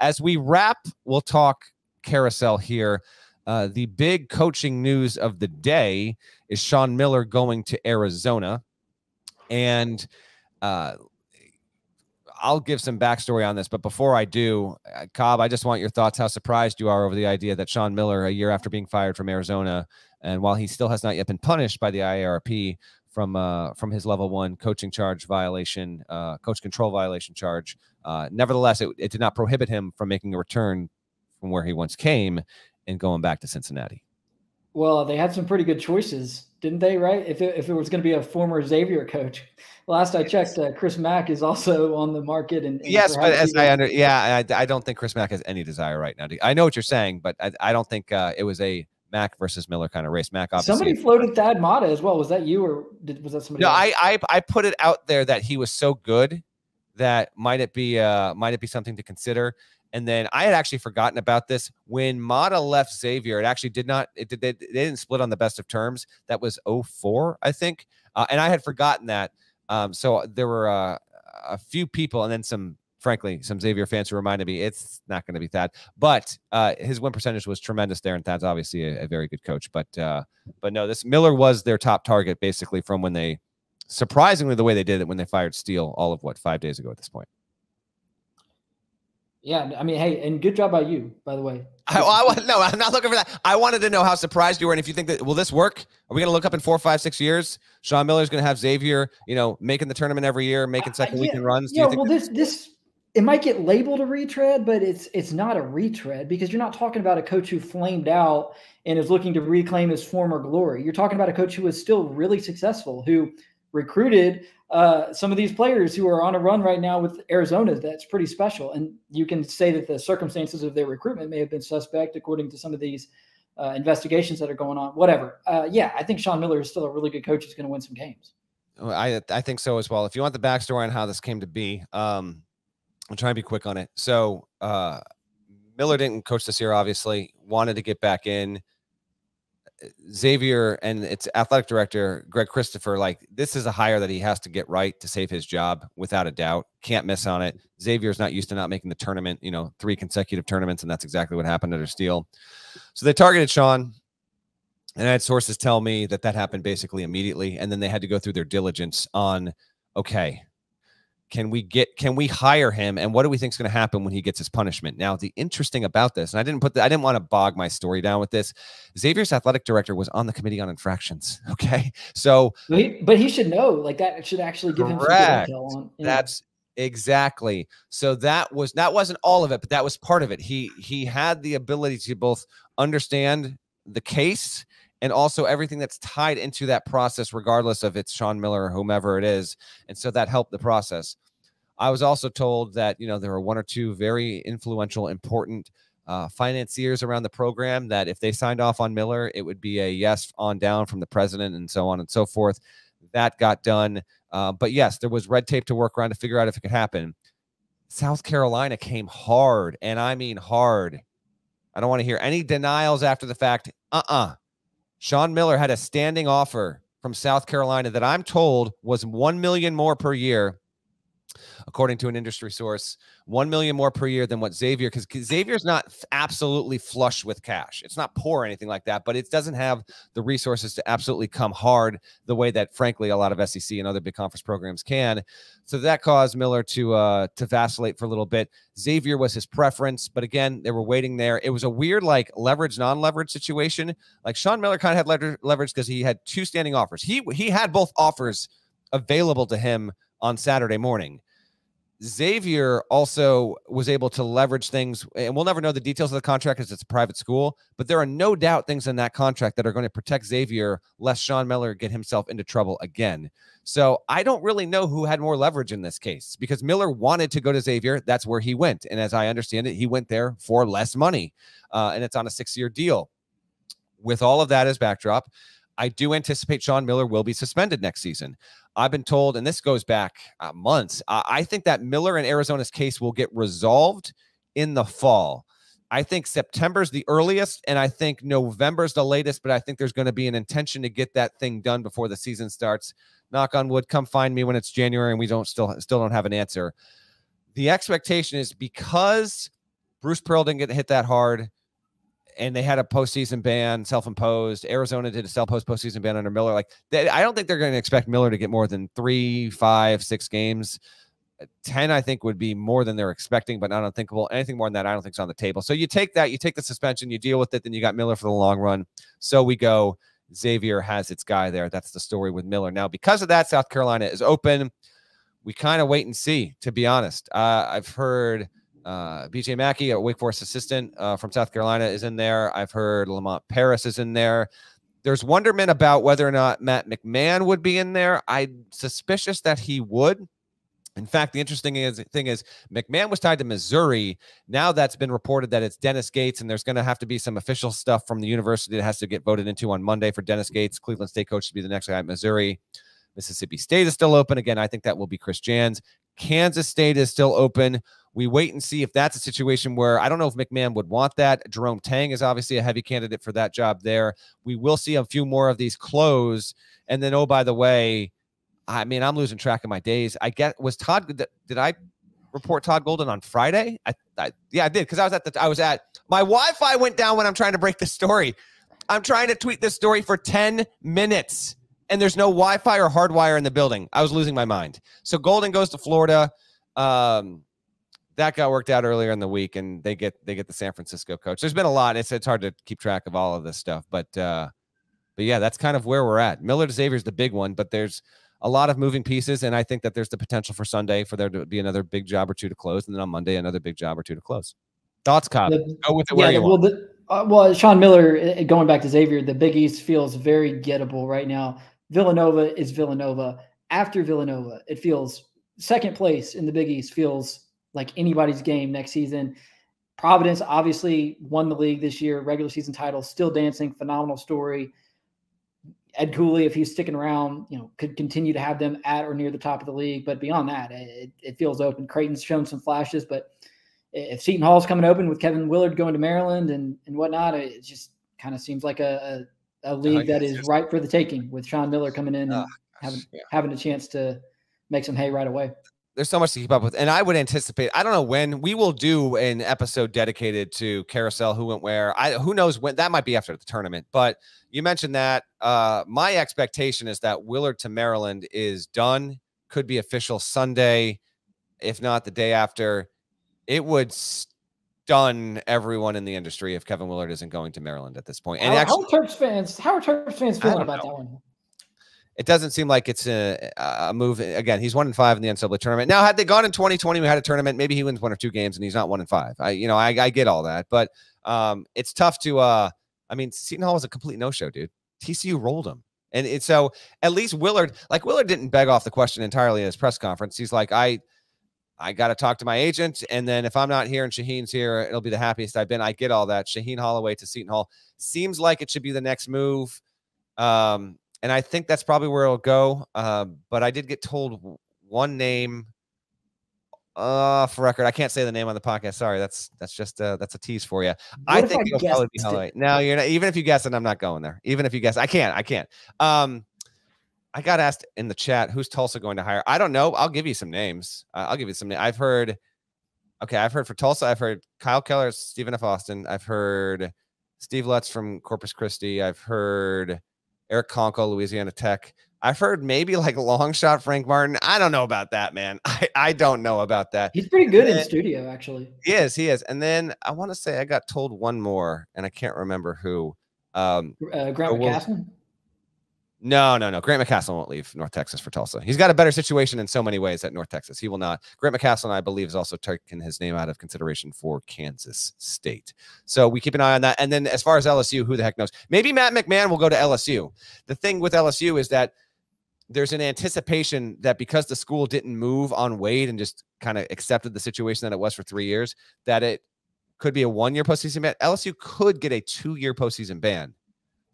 as we wrap, we'll talk carousel here. Uh, the big coaching news of the day is Sean Miller going to Arizona. And uh, I'll give some backstory on this, but before I do, uh, Cobb, I just want your thoughts. How surprised you are over the idea that Sean Miller, a year after being fired from Arizona, and while he still has not yet been punished by the IARP from uh, from his level one coaching charge violation, uh, coach control violation charge, uh, nevertheless, it, it did not prohibit him from making a return from where he once came and going back to Cincinnati. Well, they had some pretty good choices, didn't they? Right? If it, if it was going to be a former Xavier coach, last I checked, uh, Chris Mack is also on the market. And, and yes, but as I under, yeah, I, I, don't think Chris Mack has any desire right now. To, I know what you're saying, but I, I don't think uh, it was a Mack versus Miller kind of race. Mack, obviously, somebody floated Thad Matta as well. Was that you or did, was that somebody? No, I, I I put it out there that he was so good that might it be uh might it be something to consider. And then I had actually forgotten about this when Matta left Xavier. It actually did not. It did. They, they didn't split on the best of terms. That was 04, I think. Uh, and I had forgotten that. Um, so there were uh, a few people, and then some. Frankly, some Xavier fans who reminded me it's not going to be Thad, but uh, his win percentage was tremendous there, and Thad's obviously a, a very good coach. But uh, but no, this Miller was their top target basically from when they surprisingly the way they did it when they fired Steele all of what five days ago at this point. Yeah, I mean, hey, and good job by you, by the way. I, I, no, I'm not looking for that. I wanted to know how surprised you were, and if you think that will this work? Are we going to look up in four, five, six years? Sean Miller's going to have Xavier, you know, making the tournament every year, making second uh, yeah, weekend runs. Do yeah, well, this this it might get labeled a retread, but it's it's not a retread because you're not talking about a coach who flamed out and is looking to reclaim his former glory. You're talking about a coach who is still really successful, who recruited uh, some of these players who are on a run right now with Arizona that's pretty special. And you can say that the circumstances of their recruitment may have been suspect according to some of these uh, investigations that are going on. Whatever. Uh, yeah, I think Sean Miller is still a really good coach. He's going to win some games. I I think so as well. If you want the backstory on how this came to be, um, I'll try and be quick on it. So uh, Miller didn't coach this year, obviously. Wanted to get back in. Xavier and its athletic director, Greg Christopher, like this is a hire that he has to get right to save his job without a doubt. Can't miss on it. Xavier's not used to not making the tournament, you know, three consecutive tournaments, and that's exactly what happened under Steele. So they targeted Sean. And I had sources tell me that that happened basically immediately. And then they had to go through their diligence on, okay, can we get can we hire him and what do we think is going to happen when he gets his punishment now the interesting about this and i didn't put the, i didn't want to bog my story down with this xavier's athletic director was on the committee on infractions okay so but he, but he should know like that should actually give correct. him some on yeah. that's exactly so that was that wasn't all of it but that was part of it he he had the ability to both understand the case and also everything that's tied into that process, regardless of it's Sean Miller or whomever it is. And so that helped the process. I was also told that, you know, there were one or two very influential, important uh, financiers around the program that if they signed off on Miller, it would be a yes on down from the president and so on and so forth. That got done. Uh, but yes, there was red tape to work around to figure out if it could happen. South Carolina came hard, and I mean hard. I don't want to hear any denials after the fact. Uh uh-uh. uh Sean Miller had a standing offer from South Carolina that I'm told was 1 million more per year according to an industry source, one million more per year than what Xavier, because Xavier's not absolutely flush with cash. It's not poor or anything like that, but it doesn't have the resources to absolutely come hard the way that, frankly, a lot of SEC and other big conference programs can. So that caused Miller to uh, to vacillate for a little bit. Xavier was his preference, but again, they were waiting there. It was a weird, like leverage, non-leverage situation. Like Sean Miller kind of had leverage because he had two standing offers. He he had both offers available to him on Saturday morning. Xavier also was able to leverage things, and we'll never know the details of the contract because it's a private school, but there are no doubt things in that contract that are going to protect Xavier lest Sean Miller get himself into trouble again. So I don't really know who had more leverage in this case because Miller wanted to go to Xavier. That's where he went. And as I understand it, he went there for less money, uh, and it's on a six year deal. With all of that as backdrop, I do anticipate Sean Miller will be suspended next season. I've been told, and this goes back uh, months, I think that Miller and Arizona's case will get resolved in the fall. I think September's the earliest, and I think November's the latest, but I think there's going to be an intention to get that thing done before the season starts. Knock on wood, come find me when it's January and we don't still still don't have an answer. The expectation is because Bruce Pearl didn't get hit that hard, and they had a postseason ban, self-imposed. Arizona did a self-imposed postseason ban under Miller. Like, they, I don't think they're going to expect Miller to get more than three, five, six games. 10, I think, would be more than they're expecting, but not unthinkable. Anything more than that, I don't think is on the table. So you take that, you take the suspension, you deal with it, then you got Miller for the long run. So we go. Xavier has its guy there. That's the story with Miller. Now, because of that, South Carolina is open. We kind of wait and see, to be honest. Uh, I've heard uh, BJ McKie, a Wake Forest assistant uh, from South Carolina, is in there. I've heard Lamont Paris is in there. There's wonderment about whether or not Matt McMahon would be in there. I'm suspicious that he would. In fact, the interesting is, thing is McMahon was tied to Missouri. Now that's been reported that it's Dennis Gates, and there's going to have to be some official stuff from the university that has to get voted into on Monday for Dennis Gates, Cleveland State coach, to be the next guy at Missouri. Mississippi State is still open. Again, I think that will be Chris Jans. Kansas State is still open. We wait and see if that's a situation where I don't know if McMahon would want that. Jerome Tang is obviously a heavy candidate for that job there. We will see a few more of these close. And then, oh, by the way, I mean, I'm losing track of my days. I get was Todd. Did I report Todd Golden on Friday? I, I yeah, I did because I was at the I was at my Wi-Fi went down when I'm trying to break the story. I'm trying to tweet this story for 10 minutes and there's no Wi-Fi or hardwire in the building. I was losing my mind. So Golden goes to Florida. Um, that got worked out earlier in the week, and they get they get the San Francisco coach. There's been a lot. It's it's hard to keep track of all of this stuff, but uh, but yeah, that's kind of where we're at. Miller to Xavier is the big one, but there's a lot of moving pieces, and I think that there's the potential for Sunday for there to be another big job or two to close, and then on Monday another big job or two to close. Thoughts, Cobb? The, Go with it where yeah, you well, want. The, uh, well, Sean Miller, uh, going back to Xavier, the Big East feels very gettable right now. Villanova is Villanova. After Villanova, it feels second place in the Big East feels like anybody's game next season. Providence obviously won the league this year, regular season title, still dancing, phenomenal story. Ed Cooley, if he's sticking around, you know, could continue to have them at or near the top of the league. But beyond that, it, it feels open. Creighton's shown some flashes, but if Seton Hall's coming open with Kevin Willard going to Maryland and, and whatnot, it just kind of seems like a, a, a league that is ripe for the taking with Sean Miller coming in and oh, having, yeah. having a chance to make some hay right away there's so much to keep up with. And I would anticipate, I don't know when we will do an episode dedicated to carousel, who went where. I who knows when that might be after the tournament. But you mentioned that. Uh, my expectation is that Willard to Maryland is done, could be official Sunday, if not the day after. It would stun everyone in the industry if Kevin Willard isn't going to Maryland at this point. And how, actually, how are Terps fans, how are Terps fans feeling about know. that one? it doesn't seem like it's a, a move. Again, he's one in five in the NCAA tournament. Now, had they gone in 2020, we had a tournament. Maybe he wins one or two games, and he's not one in five. I, you know, I, I get all that, but um, it's tough to. uh I mean, Seton Hall was a complete no-show, dude. TCU rolled him, and it's so at least Willard, like Willard, didn't beg off the question entirely in his press conference. He's like, I, I got to talk to my agent, and then if I'm not here and Shaheen's here, it'll be the happiest I've been. I get all that. Shaheen Holloway to Seton Hall seems like it should be the next move. Um, and I think that's probably where it'll go. Uh, but I did get told one name. Uh, for record, I can't say the name on the podcast. Sorry, that's that's just uh, that's a tease for you. What I think I it'll probably be Holloway. Now you're not, even if you guess it, I'm not going there. Even if you guess, I can't. I can't. Um, I got asked in the chat who's Tulsa going to hire. I don't know. I'll give you some names. Uh, I'll give you some. names. I've heard. Okay, I've heard for Tulsa. I've heard Kyle Keller, Stephen F. Austin. I've heard Steve Lutz from Corpus Christi. I've heard Eric Konkol, Louisiana Tech. I've heard maybe like long shot Frank Martin. I don't know about that, man. I, I don't know about that. He's pretty good in studio, actually. He is, he is. And then I want to say I got told one more, and I can't remember who. Um, uh, Grant McCasland? No, no, no. Grant McCasland won't leave North Texas for Tulsa. He's got a better situation in so many ways at North Texas. He will not. Grant McCasland, I believe, is also taking his name out of consideration for Kansas State. So we keep an eye on that. And then as far as LSU, who the heck knows? Maybe Matt McMahon will go to LSU. The thing with LSU is that there's an anticipation that because the school didn't move on Wade and just kind of accepted the situation that it was for three years, that it could be a one year postseason ban. LSU could get a two year postseason ban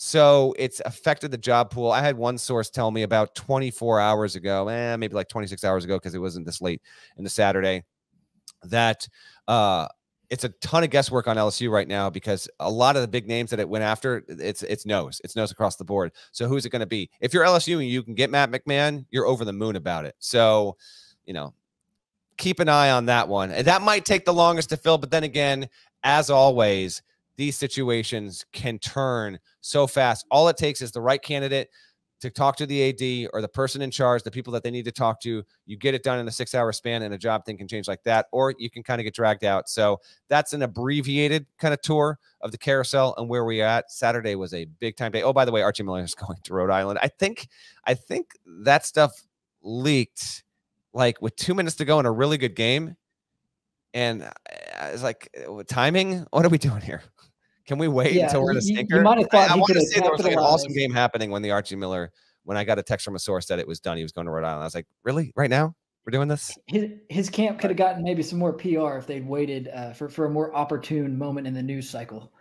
so it's affected the job pool. I had one source tell me about 24 hours ago, eh, maybe like 26 hours ago, because it wasn't this late in the Saturday, that uh, it's a ton of guesswork on LSU right now because a lot of the big names that it went after, it's it's nose, it's nose across the board. So who's it going to be? If you're LSU and you can get Matt McMahon, you're over the moon about it. So, you know, keep an eye on that one. And that might take the longest to fill, but then again, as always, these situations can turn so fast. All it takes is the right candidate to talk to the AD or the person in charge, the people that they need to talk to. You get it done in a six hour span, and a job thing can change like that, or you can kind of get dragged out. So that's an abbreviated kind of tour of the carousel and where we at. Saturday was a big time day. Oh, by the way, Archie Miller is going to Rhode Island. I think, I think that stuff leaked like with two minutes to go in a really good game. And uh, it's like uh, timing. What are we doing here? Can we wait yeah, until we're in a stinker? You, might have thought I, I want to say there was like an awesome game happening when the Archie Miller, when I got a text from a source that it was done, he was going to Rhode Island. I was like, really? Right now? We're doing this? His, his camp could have gotten maybe some more PR if they'd waited uh, for, for a more opportune moment in the news cycle.